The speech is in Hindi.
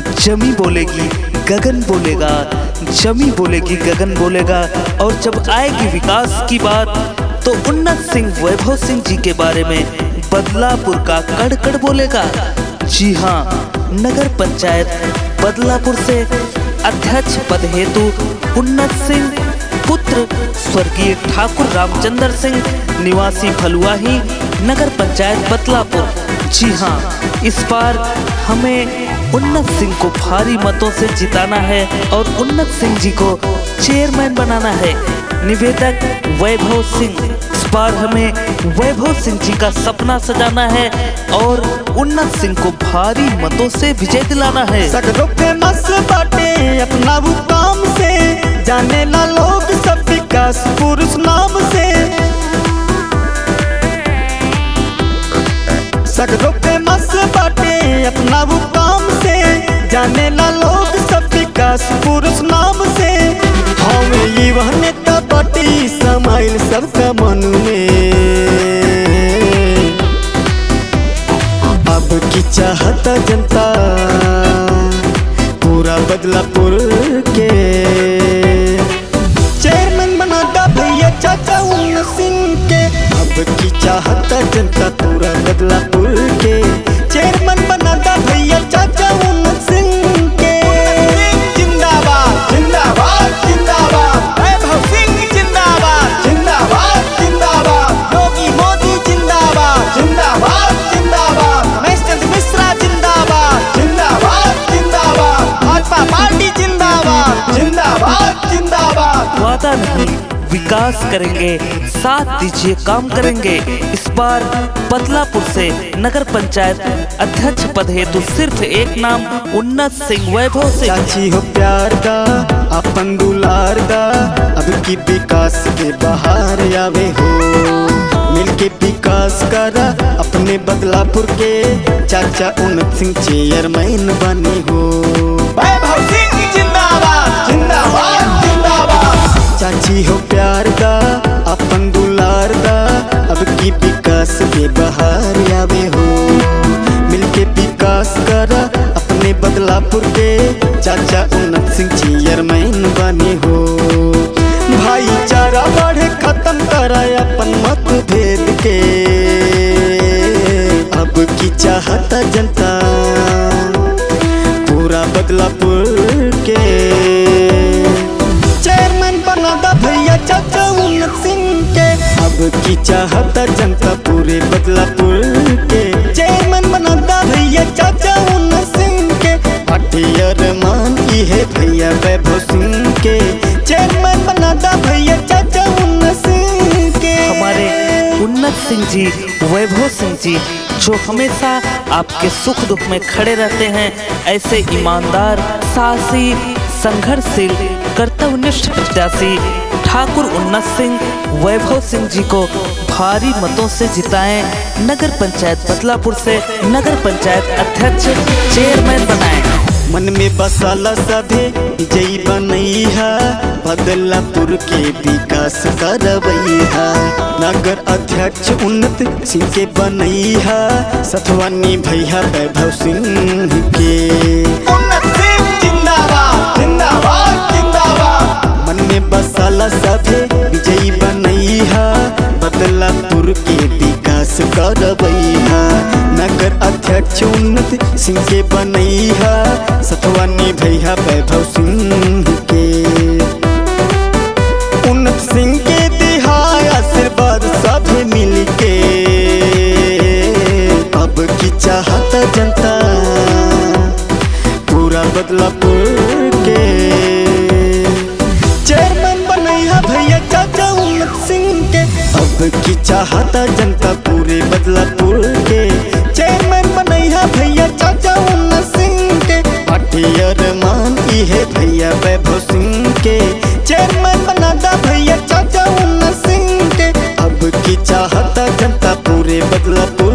जमी बोलेगी, गगन बोलेगा। जमी बोलेगी, गगन बोलेगा। और जब आएगी विकास की बात तो उन्नत सिंह वैभव सिंह जी के बारे में बदलापुर का कड़कड़ कड़ बोलेगा। जी हाँ नगर पंचायत बदलापुर से अध्यक्ष पद हेतु उन्नत सिंह, पुत्र स्वर्गीय ठाकुर रामचंद्र सिंह, निवासी फलुआही नगर पंचायत बदलापुर। जी हाँ इस बार हमें उन्नत सिंह को भारी मतों से जिताना है और उन्नत सिंह जी को चेयरमैन बनाना है। निवेदक वैभव सिंह, इस बार हमें वैभव सिंह जी का सपना सजाना है और उन्नत सिंह को भारी मतों से विजय दिलाना है। अपना काम से, जाने ला लोग सब विकास जाने ला लोग सब विकास पुरुष नाम से। हमें वह नेता बाटे सबका मन में। अब की चाहता जनता, पूरा बदलापुर के। चेयरमैन बना दा भैया चाचा उन सिंह के। अब की चाहता जनता, पूरा बदलापुर विकास करेंगे साथ दीजिए काम करेंगे। इस बार बदलापुर से नगर पंचायत अध्यक्ष पद हेतु सिर्फ़ एक नाम उन्नत सिंह वैभव सिंह। चाची हो प्यार दा अपन दुलार दा अब की विकास के बाहर आवे हो। मिलके विकास करा अपने बदलापुर के चाचा उन्नत सिंह चेयरमैन बने हो। वैभव सिंह जिंदाबाद जिंदाबाद जिंदाबाद। चाची हो प्यार दा, अपन दुलार दा। अब की विकास के बाहर आवे हो? मिलके विकास कर, अपने बदलापुर के। चाचा उन्नत सिंह चेयरमैन बने हो। भाईचारा बढ़े, खत्म करा अपन मतभेद के। अब की चाहता जनता? जनता पूरे बदलापुर के। चेयरमैन बना दा भैया चाचा सिंह के। पार्टियर मान की है भैया वैभव सिंह के। चेयरमैन बना दा भैया चाचा सिंह के। हमारे उन्नत सिंह जी, वैभव सिंह जी, जो हमेशा आपके सुख दुख में खड़े रहते हैं, ऐसे ईमानदार, साहसी, संघर्षशील, कर्तव्यनिष्ठ प्रत्याशी ठाकुर उन्नत सिंह, वैभव सिंह जी को भारी मतों से जिताएँ नगर पंचायत बदलापुर से नगर पंचायत अध्यक्ष चेयरमैन बनाएँ। मन में बसाला सभे बनई है बदलापुर के विकास करवई है नगर अध्यक्ष उन्नत सिंह के है सथवानी भैया वैभव सिंह के। बसाला सभे विजयी बनई है बदलापुर के विकास करवई है नगर अध्यक्ष उन्नत सिंह के बनई है सतवानी भैया वैभव सिंह के उन्नत सिंह के आशीर्वाद सब मिल के अब की चाहता जनता। पूरा बदलापुर भैया भैया चाचा उन्नत सिंह के। अब की चाहता जनता पूरे बदलापुर के। चेयरमैन बनैया भैया चाचा उन्नत सिंह के। अठियर मान है भैया वैभव सिंह के। चेयरमैन बनादा भैया चाचा उन्नत सिंह के। अब की चाहता जनता पूरे बदलापुर